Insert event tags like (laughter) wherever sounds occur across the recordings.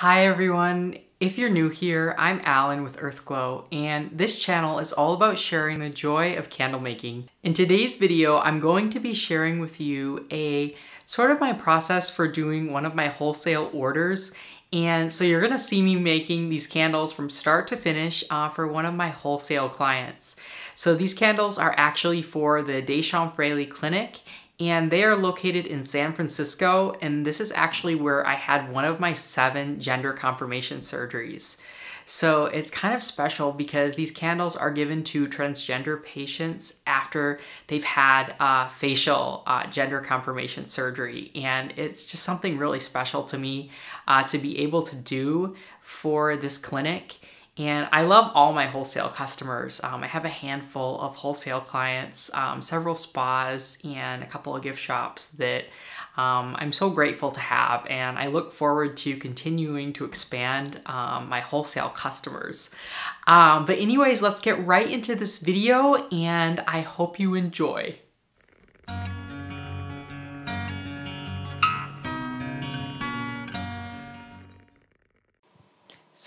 Hi everyone. If you're new here, I'm Alan with Earthglow, and this channel is all about sharing the joy of candle making. In today's video, I'm going to be sharing with you a sort of my process for doing one of my wholesale orders. And so you're gonna see me making these candles from start to finish uh, for one of my wholesale clients. So these candles are actually for the Deschamps Braly Clinic and they are located in San Francisco. And this is actually where I had one of my seven gender confirmation surgeries. So it's kind of special because these candles are given to transgender patients after they've had uh, facial uh, gender confirmation surgery. And it's just something really special to me uh, to be able to do for this clinic. And I love all my wholesale customers. Um, I have a handful of wholesale clients, um, several spas, and a couple of gift shops that um, I'm so grateful to have. And I look forward to continuing to expand um, my wholesale customers. Um, but, anyways, let's get right into this video, and I hope you enjoy.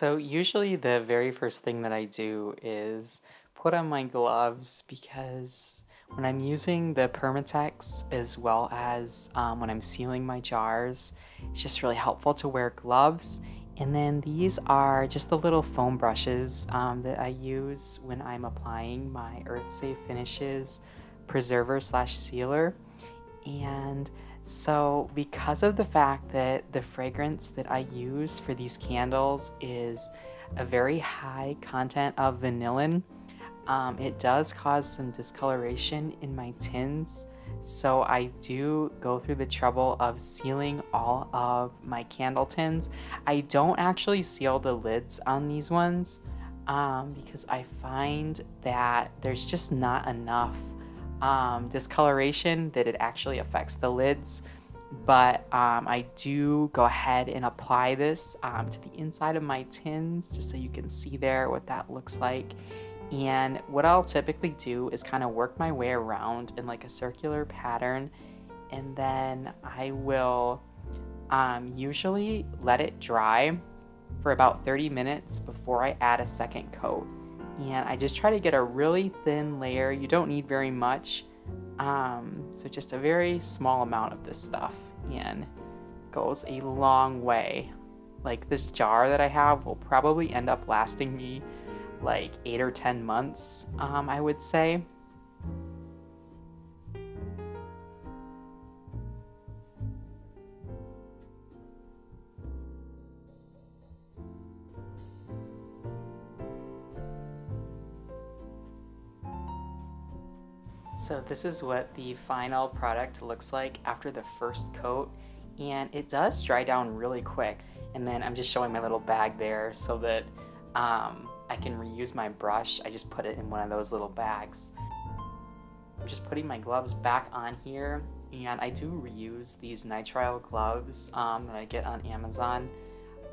So usually the very first thing that I do is put on my gloves because when I'm using the Permatex as well as um, when I'm sealing my jars, it's just really helpful to wear gloves. And then these are just the little foam brushes um, that I use when I'm applying my Earth Safe Finishes preserver slash sealer. And so, because of the fact that the fragrance that I use for these candles is a very high content of vanillin, um, it does cause some discoloration in my tins. So, I do go through the trouble of sealing all of my candle tins. I don't actually seal the lids on these ones um, because I find that there's just not enough um, discoloration that it actually affects the lids. But um, I do go ahead and apply this um, to the inside of my tins just so you can see there what that looks like. And what I'll typically do is kind of work my way around in like a circular pattern and then I will um, usually let it dry for about 30 minutes before I add a second coat and I just try to get a really thin layer. You don't need very much, um, so just a very small amount of this stuff and goes a long way. Like this jar that I have will probably end up lasting me like 8 or 10 months, um, I would say. So this is what the final product looks like after the first coat and it does dry down really quick and then I'm just showing my little bag there so that um, I can reuse my brush. I just put it in one of those little bags. I'm just putting my gloves back on here and I do reuse these nitrile gloves um, that I get on Amazon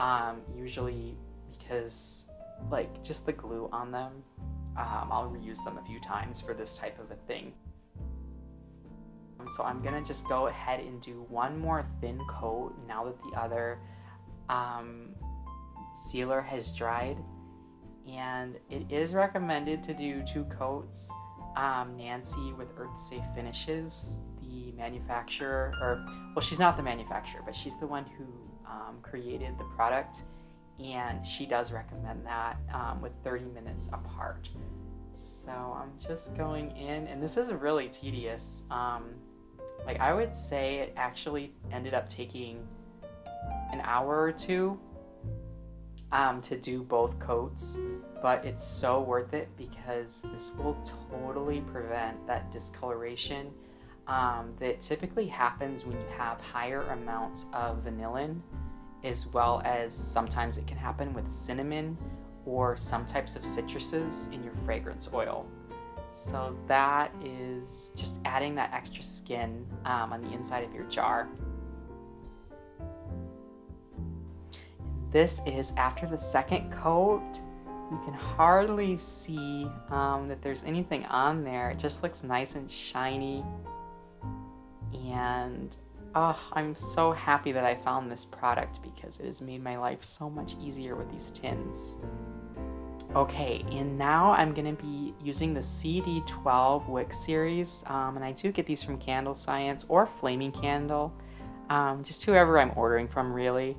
um, usually because like just the glue on them um, I'll reuse them a few times for this type of a thing. So I'm gonna just go ahead and do one more thin coat now that the other um, sealer has dried. And it is recommended to do two coats. Um, Nancy with Earth Safe Finishes, the manufacturer, or well, she's not the manufacturer, but she's the one who um, created the product and she does recommend that um, with 30 minutes apart. So I'm just going in, and this is really tedious. Um, like I would say it actually ended up taking an hour or two um, to do both coats, but it's so worth it because this will totally prevent that discoloration um, that typically happens when you have higher amounts of vanillin as well as sometimes it can happen with cinnamon or some types of citruses in your fragrance oil. So that is just adding that extra skin um, on the inside of your jar. This is after the second coat. You can hardly see um, that there's anything on there. It just looks nice and shiny. And Oh, I'm so happy that I found this product because it has made my life so much easier with these tins. Okay, and now I'm going to be using the CD12 Wick series, um, and I do get these from Candle Science or Flaming Candle, um, just whoever I'm ordering from really.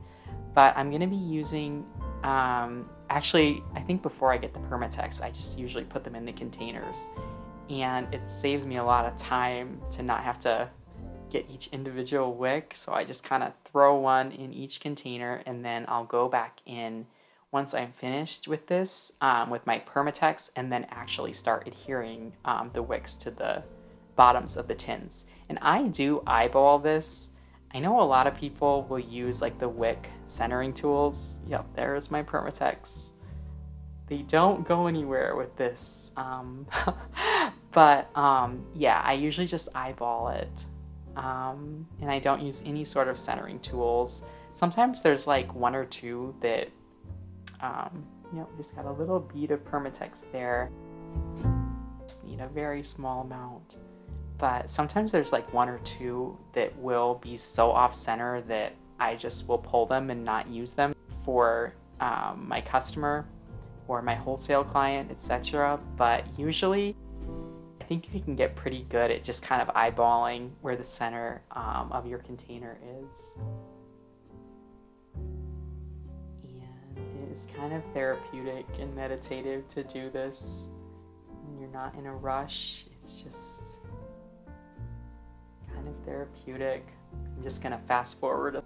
But I'm going to be using, um, actually, I think before I get the Permatex, I just usually put them in the containers. And it saves me a lot of time to not have to get each individual wick. So I just kind of throw one in each container and then I'll go back in once I'm finished with this, um, with my Permatex, and then actually start adhering um, the wicks to the bottoms of the tins. And I do eyeball this. I know a lot of people will use like the wick centering tools. Yep, there's my Permatex. They don't go anywhere with this. Um, (laughs) but um, yeah, I usually just eyeball it. Um, and I don't use any sort of centering tools. Sometimes there's like one or two that um, you know, just got a little bead of Permatex there. Just need a very small amount. But sometimes there's like one or two that will be so off center that I just will pull them and not use them for um, my customer or my wholesale client, etc. But usually, I think you can get pretty good at just kind of eyeballing where the center um, of your container is. Is kind of therapeutic and meditative to do this. And you're not in a rush, it's just kind of therapeutic. I'm just gonna fast forward.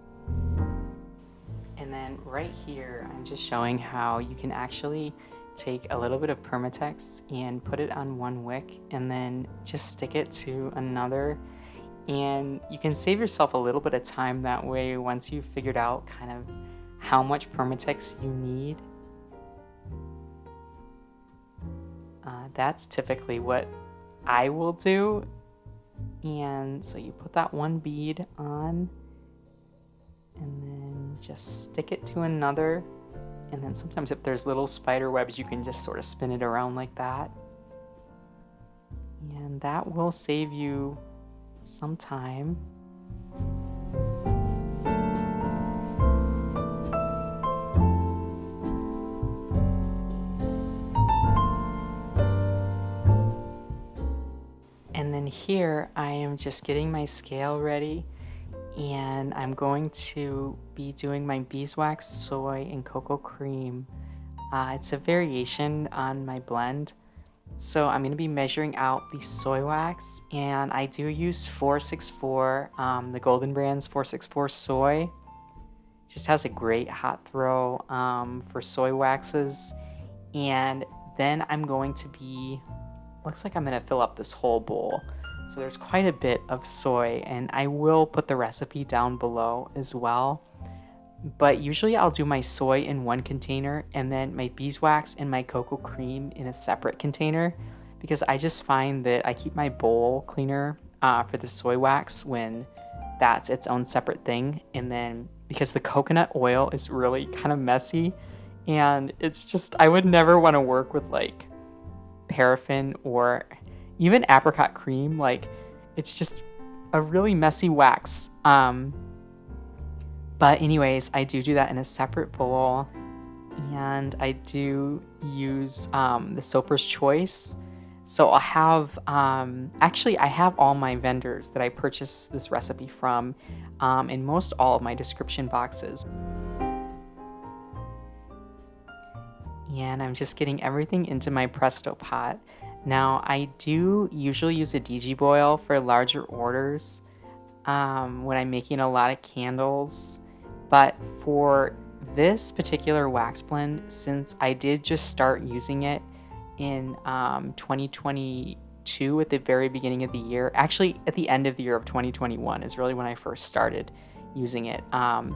And then right here, I'm just showing how you can actually take a little bit of Permatex and put it on one wick and then just stick it to another and you can save yourself a little bit of time that way once you've figured out kind of how much Permatex you need. Uh, that's typically what I will do. And so you put that one bead on and then just stick it to another. And then sometimes if there's little spider webs, you can just sort of spin it around like that. And that will save you some time. Here I am just getting my scale ready and I'm going to be doing my beeswax, soy, and coco creme. Uh, it's a variation on my blend. So I'm going to be measuring out the soy wax and I do use 464, um, the Golden Brands 464 soy. Just has a great hot throw um, for soy waxes. And then I'm going to be, looks like I'm to fill up this whole bowl. So there's quite a bit of soy, and I will put the recipe down below as well. But usually I'll do my soy in one container and then my beeswax and my coco creme in a separate container because I just find that I keep my bowl cleaner uh, for the soy wax when that's its own separate thing. And then because the coconut oil is really kind of messy and it's just, I would never want to work with like paraffin or even apricot creme, like it's just a really messy wax. Um, but anyways, I do do that in a separate bowl, and I do use um, the Soaper's Choice. So I'll have, um, actually, I have all my vendors that I purchased this recipe from um, in most all of my description boxes. And I'm just getting everything into my Presto pot. Now, I do usually use a Digiboil for larger orders um, when I'm making a lot of candles, but for this particular wax blend, since I did just start using it in um, 2022 at the very beginning of the year, actually at the end of the year of 2021 is really when I first started using it. Um,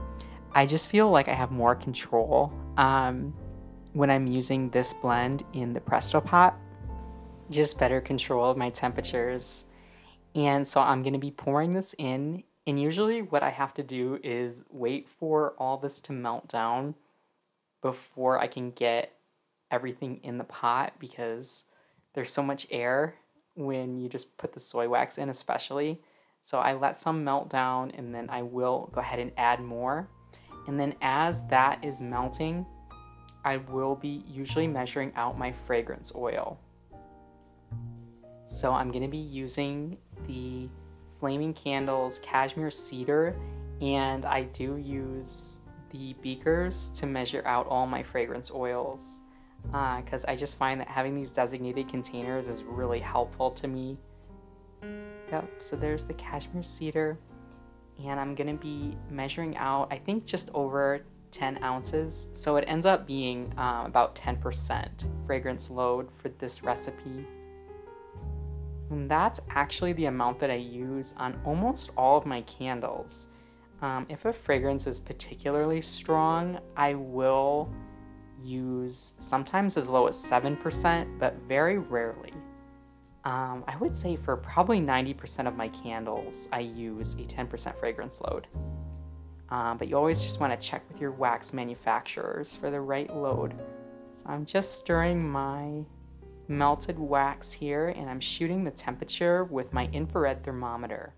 I just feel like I have more control um, when I'm using this blend in the Presto pot just better control of my temperatures. And so I'm to be pouring this in. And usually what I have to do is wait for all this to melt down before I can get everything in the pot because there's so much air when you just put the soy wax in especially. So I let some melt down and then I will go ahead and add more. And then as that is melting, I will be usually measuring out my fragrance oil. So I'm gonna be using the Flaming Candles Cashmere Cedar and I do use the beakers to measure out all my fragrance oils because uh, I just find that having these designated containers is really helpful to me. Yep, so there's the cashmere cedar and I'm gonna be measuring out I think just over 10 ounces. So it ends up being um, about 10% fragrance load for this recipe. And that's actually the amount that I use on almost all of my candles. Um, if a fragrance is particularly strong I will use sometimes as low as 7% but very rarely. Um, I would say for probably 90% of my candles, I use a 10% fragrance load. Um, but you always just want to check with your wax manufacturers for the right load. So I'm just stirring my melted wax here and I'm shooting the temperature with my infrared thermometer.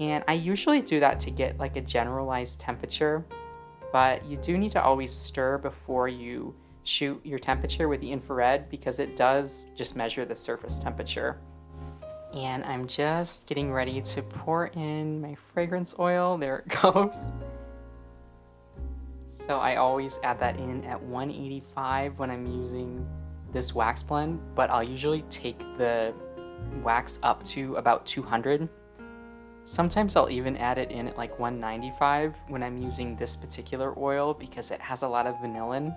And I usually do that to get like a generalized temperature, but you do need to always stir before you shoot your temperature with the infrared because it does just measure the surface temperature. And I'm just getting ready to pour in my fragrance oil. There it (laughs) goes. So I always add that in at 185 when I'm using this wax blend, but I'll usually take the wax up to about 200. Sometimes I'll even add it in at like 195 when I'm using this particular oil because it has a lot of vanillin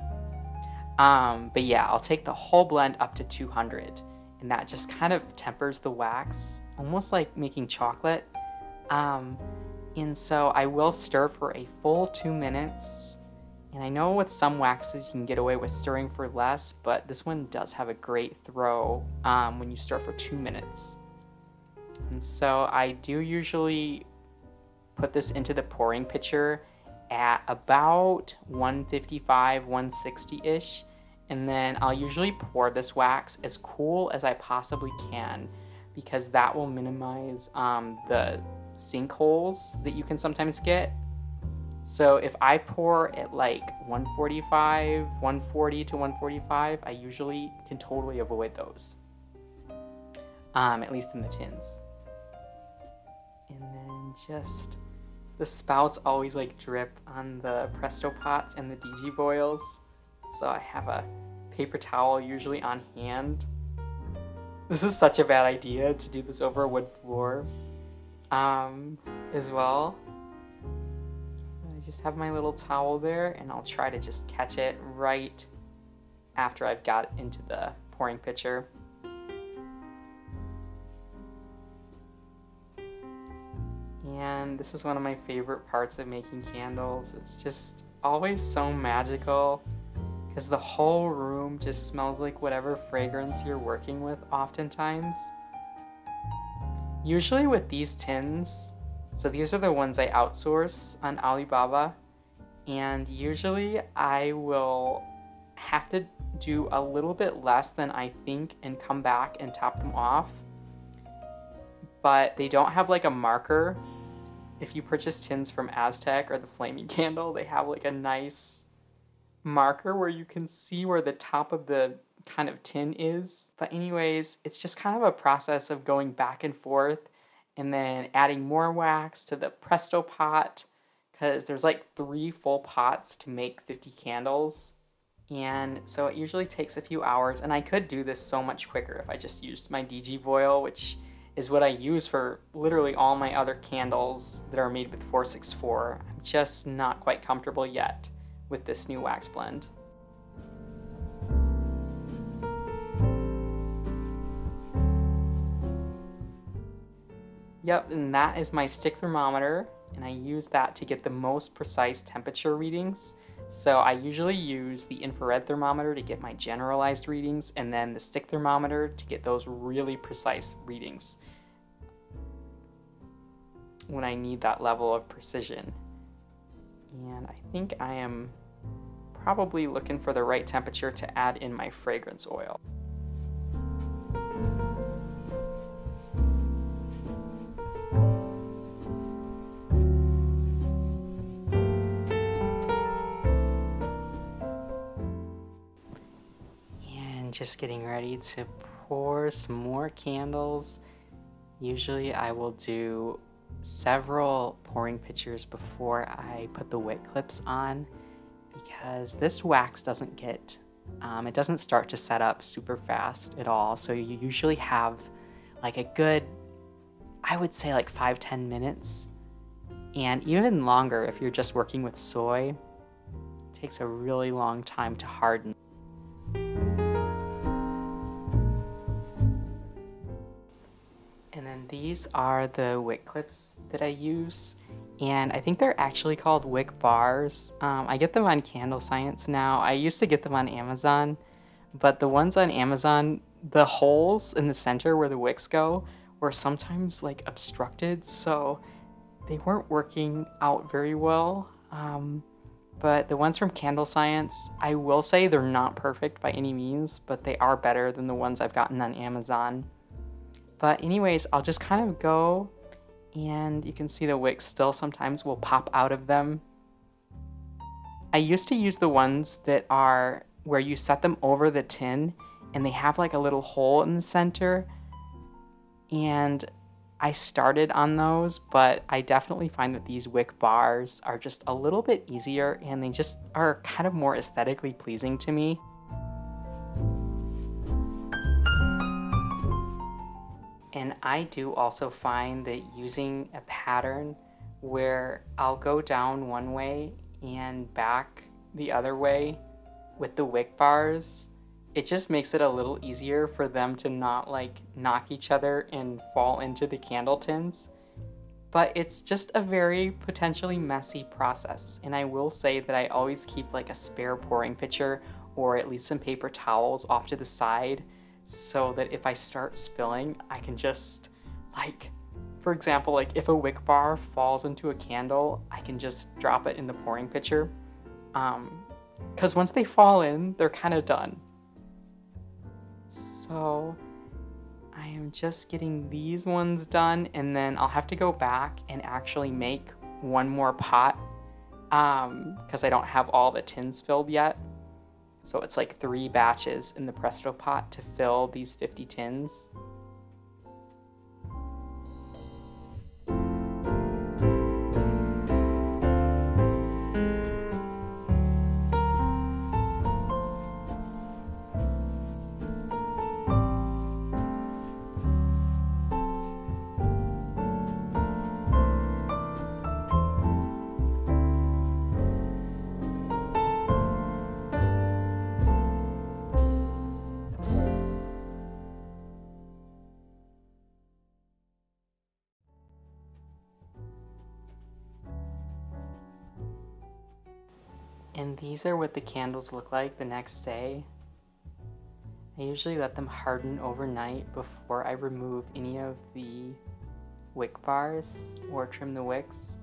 um, but yeah, I'll take the whole blend up to 200 and that just kind of tempers the wax, almost like making chocolate. Um, and so I will stir for a full two minutes. And I know with some waxes you can get away with stirring for less, but this one does have a great throw um, when you stir for two minutes. And so I do usually put this into the pouring pitcher at about 155, 160-ish and then I'll usually pour this wax as cool as I possibly can because that will minimize um, the sinkholes that you can sometimes get. So if I pour at like 145, 140 to 145, I usually can totally avoid those. Um, at least in the tins. And then just the spouts always like drip on the Presto pots and the Digiboils. So I have a paper towel usually on hand. This is such a bad idea to do this over a wood floor um, as well. Just have my little towel there and I'll try to just catch it right after I've got into the pouring pitcher. And this is one of my favorite parts of making candles. It's just always so magical because the whole room just smells like whatever fragrance you're working with oftentimes. Usually with these tins, so these are the ones I outsource on Alibaba, and usually I will have to do a little bit less than I think and come back and top them off. But they don't have like a marker. If you purchase tins from Aztec or the Flaming (laughs) Candle, they have like a nice marker where you can see where the top of the kind of tin is. But anyways, it's just kind of a process of going back and forth and then adding more wax to the Presto pot because there's like three full pots to make 50 candles. And so it usually takes a few hours and I could do this so much quicker if I just used my Digiboil, which is what I use for literally all my other candles that are made with 464. I'm just not quite comfortable yet with this new wax blend. Yep, and that is my stick thermometer, and I use that to get the most precise temperature readings. So I usually use the infrared thermometer to get my generalized readings, and then the stick thermometer to get those really precise readings when I need that level of precision. And I think I am probably looking for the right temperature to add in my fragrance oil. Just getting ready to pour some more candles. Usually I will do several pouring pitchers before I put the wick clips on because this wax doesn't get, um, it doesn't start to set up super fast at all. So you usually have like a good, I would say like five ten minutes and even longer if you're just working with soy. It takes a really long time to harden. And these are the wick clips that I use. And I think they're actually called wick bars. Um, I get them on Candle Science now. I used to get them on Amazon, but the ones on Amazon, the holes in the center where the wicks go were sometimes like obstructed. So they weren't working out very well. Um, but the ones from Candle Science, I will say they're not perfect by any means, but they are better than the ones I've gotten on Amazon. But anyways, I'll just kind of go and you can see the wicks still sometimes will pop out of them. I used to use the ones that are where you set them over the tin and they have like a little hole in the center. And I started on those, but I definitely find that these wick bars are just a little bit easier and they just are kind of more aesthetically pleasing to me. And I do also find that using a pattern where I'll go down one way and back the other way with the wick bars it just makes it a little easier for them to not like knock each other and fall into the candle tins. But it's just a very potentially messy process. And I will say that I always keep like a spare pouring pitcher or at least some paper towels off to the side so that if I start spilling, I can just like, for example, like if a wick bar falls into a candle, I can just drop it in the pouring pitcher. Um, because once they fall in, they're kind of done. So I am just getting these ones done and then I'll have to go back and actually make one more pot Um, because um, I don't have all the tins filled yet. So it's like three batches in the Presto pot to fill these 50 tins. These are what the candles look like the next day. I usually let them harden overnight before I remove any of the wick bars or trim the wicks.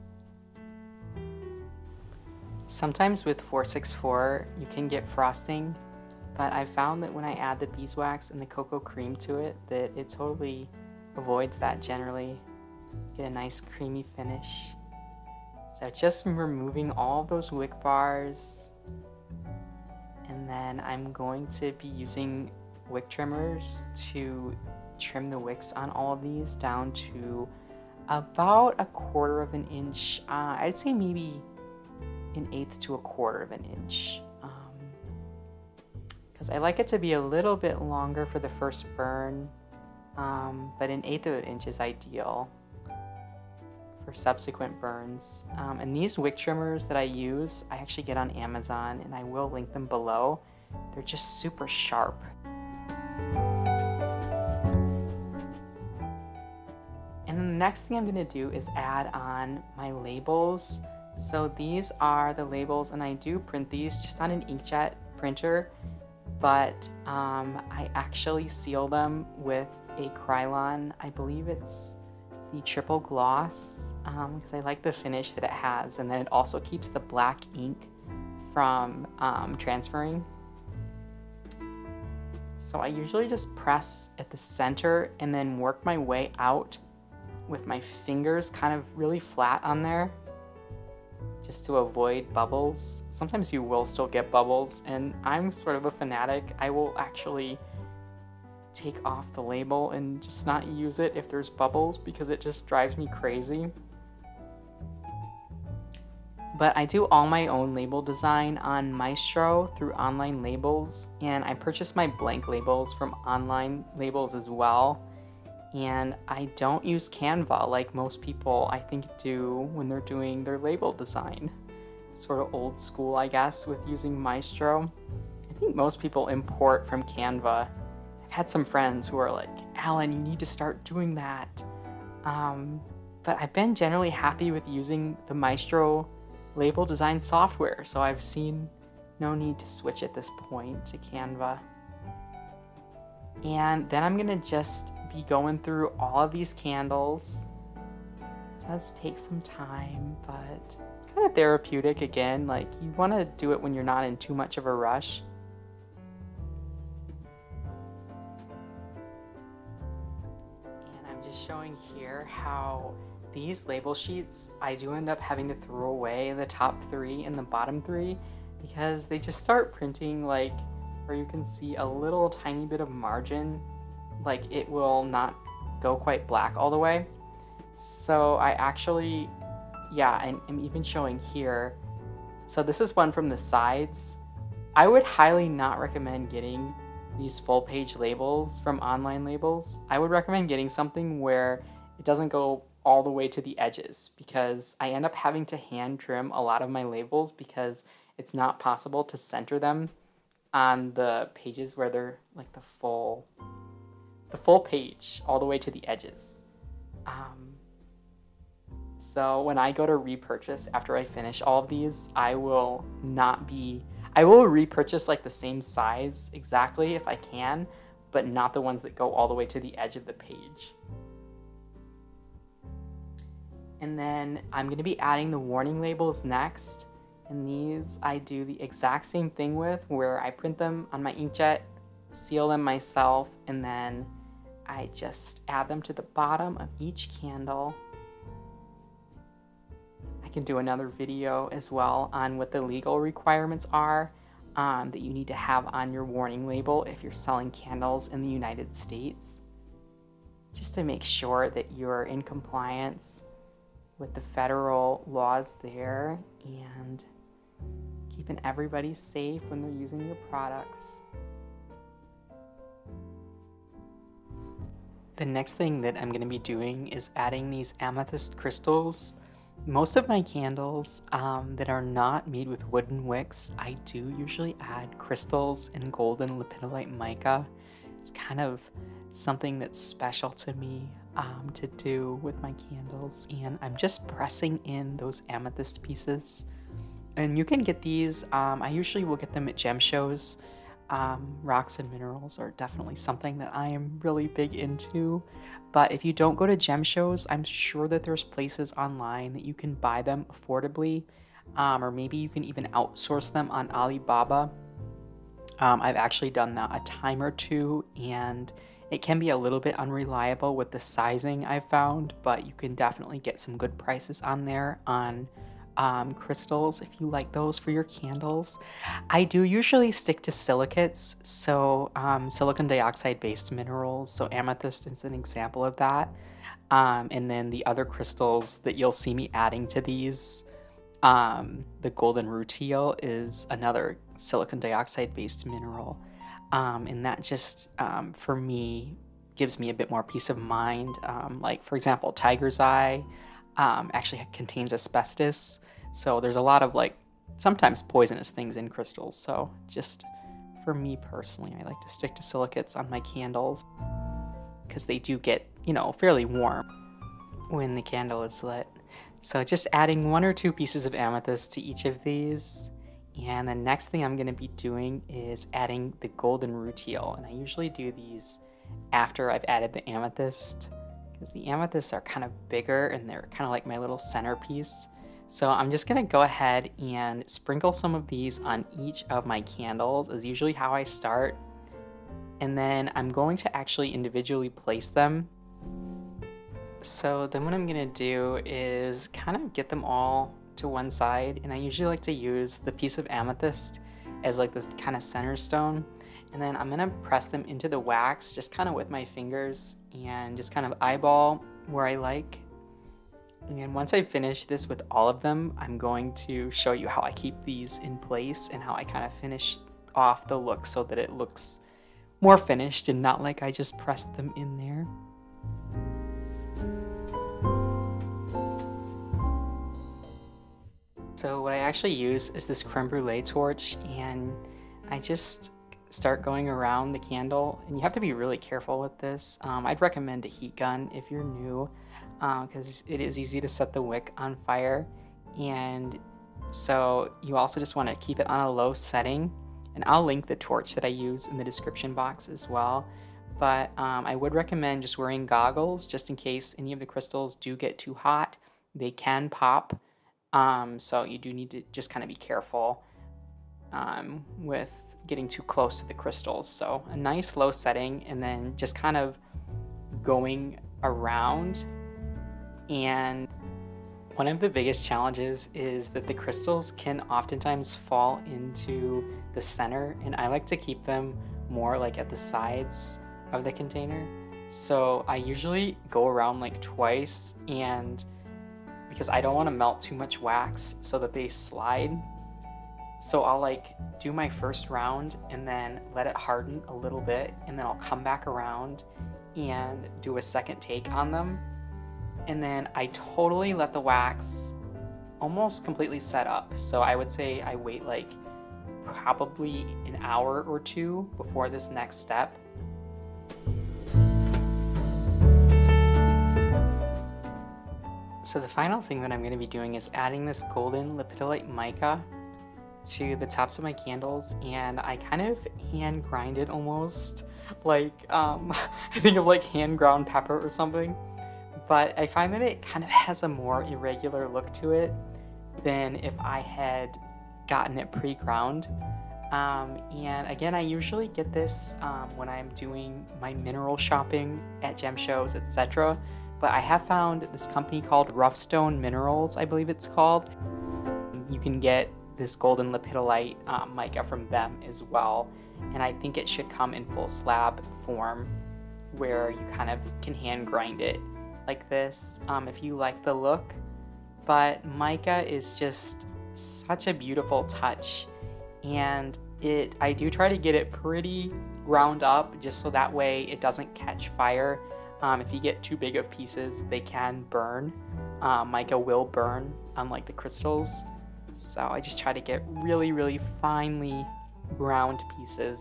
Sometimes with 464 you can get frosting, but I found that when I add the beeswax and the coco creme to it that it totally avoids that generally. Get a nice creamy finish. So just removing all those wick bars and then I'm going to be using wick trimmers to trim the wicks on all of these down to about a quarter of an inch. Uh, I'd say maybe an eighth to a quarter of an inch. Because um, I like it to be a little bit longer for the first burn, um, but an eighth of an inch is ideal for subsequent burns. Um, and these wick trimmers that I use, I actually get on Amazon and I will link them below. They're just super sharp. And the next thing I'm gonna do is add on my labels. So these are the labels and I do print these just on an inkjet printer, but um, I actually seal them with a Krylon. I believe it's the triple gloss because um, I like the finish that it has and then it also keeps the black ink from um, transferring. So I usually just press at the center and then work my way out with my fingers kind of really flat on there just to avoid bubbles. Sometimes you will still get bubbles and I'm sort of a fanatic. I will actually take off the label and just not use it if there's bubbles because it just drives me crazy. But I do all my own label design on Maestro through online labels, and I purchase my blank labels from online labels as well. And I don't use Canva like most people I think do when they're doing their label design. Sort of old school, I guess, with using Maestro. I think most people import from Canva. Had some friends who are like, Alan, you need to start doing that. Um, but I've been generally happy with using the Maestro label design software, so I've seen no need to switch at this point to Canva. And then I'm gonna just be going through all of these candles. It does take some time, but it's kind of therapeutic again. Like, you wanna do it when you're not in too much of a rush. Showing here how these label sheets, I do end up having to throw away the top three and the bottom three because they just start printing like where you can see a little tiny bit of margin, like it will not go quite black all the way. So I actually, yeah, and I'm even showing here. So this is one from the sides. I would highly not recommend getting these full page labels from online labels. I would recommend getting something where it doesn't go all the way to the edges because I end up having to hand trim a lot of my labels because it's not possible to center them on the pages where they're like the full the full page all the way to the edges. Um, so when I go to repurchase after I finish all of these, I will not be I will repurchase like the same size exactly if I can, but not the ones that go all the way to the edge of the page. And then I'm going to be adding the warning labels next. And these I do the exact same thing with where I print them on my inkjet, seal them myself, and then I just add them to the bottom of each candle. Can do another video as well on what the legal requirements are um, that you need to have on your warning label if you're selling candles in the United States. Just to make sure that you're in compliance with the federal laws there and keeping everybody safe when they're using your products. The next thing that I'm going to be doing is adding these amethyst crystals. Most of my candles um, that are not made with wooden wicks, I do usually add crystals and golden lepidolite mica. It's kind of something that's special to me um, to do with my candles and I'm just pressing in those amethyst pieces and you can get these um, I usually will get them at gem shows um, rocks and minerals are definitely something that I am really big into. But if you don't go to gem shows I'm sure that there's places online that you can buy them affordably. Um, or maybe you can even outsource them on Alibaba. Um, I've actually done that a time or two and it can be a little bit unreliable with the sizing I've found, but you can definitely get some good prices on there on um, crystals if you like those for your candles. I do usually stick to silicates, so um, silicon dioxide based minerals, so amethyst is an example of that. Um, and then the other crystals that you'll see me adding to these, um, the golden rutile is another silicon dioxide based mineral. Um, and that just, um, for me, gives me a bit more peace of mind. Um, like, for example, Tiger's Eye um, actually contains asbestos. So there's a lot of like sometimes poisonous things in crystals. So just for me personally, I like to stick to silicates on my candles because they do get, you know, fairly warm when the candle is lit. So just adding one or two pieces of amethyst to each of these and the next thing I'm going to be doing is adding the golden rutile. And I usually do these after I've added the amethyst because the amethysts are kind of bigger and they're kind of like my little centerpiece. So I'm just to go ahead and sprinkle some of these on each of my candles is usually how I start. And then I'm going to actually individually place them. So then what I'm to do is kind of get them all to one side and I usually like to use the piece of amethyst as like this kind of center stone And then I'm gonna press them into the wax just kind of with my fingers and just kind of eyeball where I like. And once I finish this with all of them, I'm going to show you how I keep these in place and how I kind of finish off the look so that it looks more finished and not like I just pressed them in there. So what I actually use is this creme brulee torch and I just start going around the candle and you have to be really careful with this. Um, I'd recommend a heat gun if you're new because uh, it is easy to set the wick on fire and so you also just want to keep it on a low setting and I'll link the torch that I use in the description box as well but um, I would recommend just wearing goggles just in case any of the crystals do get too hot. They can pop um, so you do need to just kind of be careful um, with getting too close to the crystals. So a nice low setting and then just kind of going around. And one of the biggest challenges is that the crystals can oftentimes fall into the center and I like to keep them more like at the sides of the container. So I usually go around like twice and because I don't want to melt too much wax so that they slide. So I'll like do my first round and then let it harden a little bit and then I'll come back around and do a second take on them. And then I totally let the wax almost completely set up. So I would say I wait like probably an hour or two before this next step So the final thing that I'm going to be doing is adding this golden lepidolite mica to the tops of my candles and I kind of hand grind it almost like um, (laughs) I think of like hand ground pepper or something. But I find that it kind of has a more irregular look to it than if I had gotten it pre-ground. Um, and again I usually get this um, when I'm doing my mineral shopping at gem shows etc but I have found this company called Roughstone Minerals, I believe it's called. You can get this golden lepidolite um, mica from them as well. And I think it should come in full slab form where you kind of can hand grind it like this um, if you like the look. But mica is just such a beautiful touch. And it I do try to get it pretty ground up just so that way it doesn't catch fire um, if you get too big of pieces, they can burn. Um, mica will burn, unlike the crystals. I just try to get really, really finely ground pieces.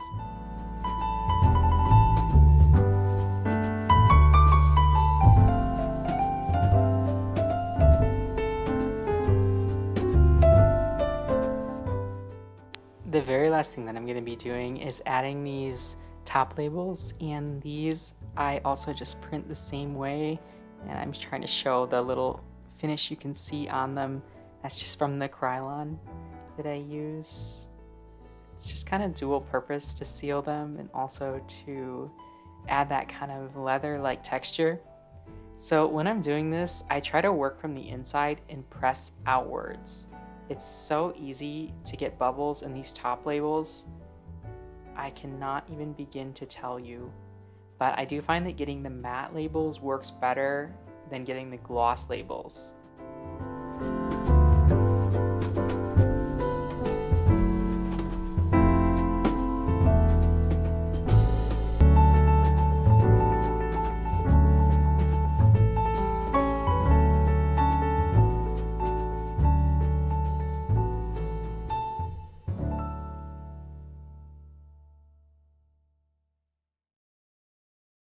The very last thing that I'm going to be doing is adding these top labels and these I also just print the same way and I'm trying to show the little finish you can see on them that's just from the Krylon that I use it's just kind of dual purpose to seal them and also to add that kind of leather like texture so when I'm doing this I try to work from the inside and press outwards it's so easy to get bubbles in these top labels I cannot even begin to tell you. But I do find that getting the matte labels works better than getting the gloss labels.